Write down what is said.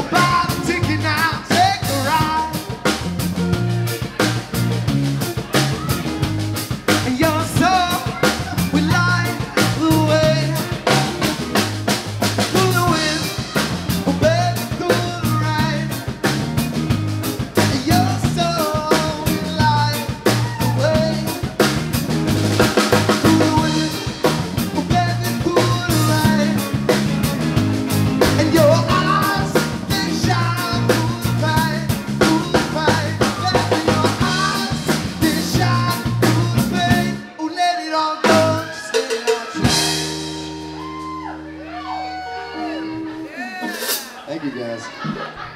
Oh, Thank you guys.